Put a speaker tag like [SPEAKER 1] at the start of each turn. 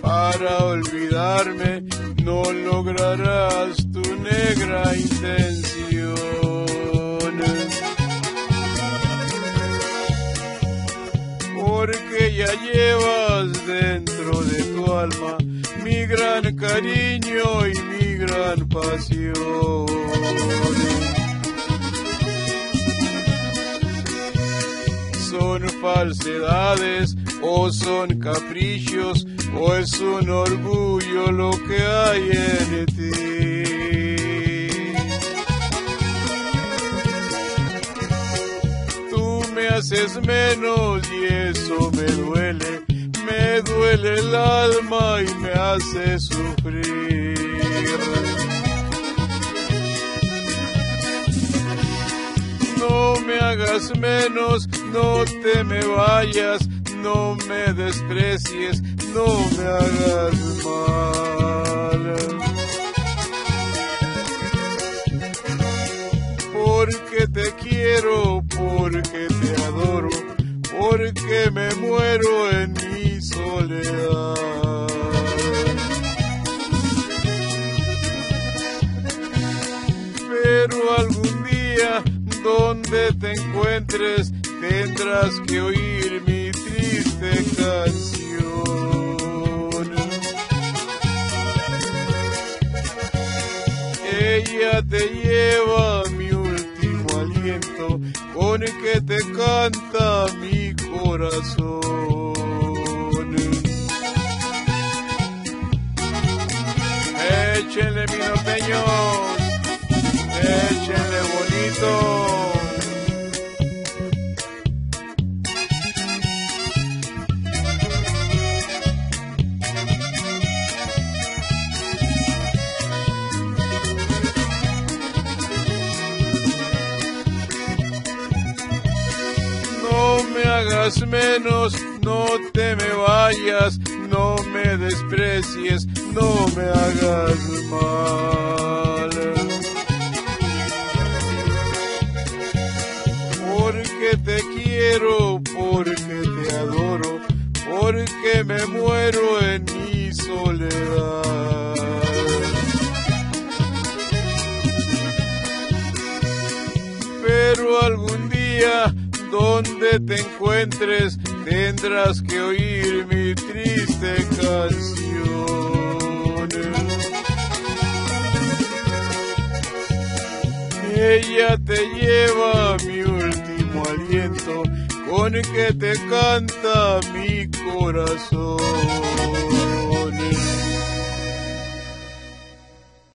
[SPEAKER 1] para olvidarme, no lograrás tu negra intención. Porque ya llevas dentro de tu alma mi gran cariño y mi gran pasión. Son falsedades o son caprichos o es un orgullo lo que hay en ti. Tú me haces menos y eso me duele, me duele el alma y me hace sufrir. No me hagas menos, no te me vayas, no me desprecies, no me hagas mal. Porque te quiero, porque te adoro, porque me muero en mi soledad. Pero algún día, donde te encuentres, tendrás que oír mi triste canción. Ella te lleva mi último aliento, con el que te canta mi corazón. Échenle mi norteño, échenle bonito. Hagas menos, no te me vayas, no me desprecies, no me hagas mal. Porque te quiero, porque te adoro, porque me muero en mi soledad. Pero algún día, donde te encuentres, tendrás que oír mi triste canción. Ella te lleva mi último aliento, con que te canta mi corazón.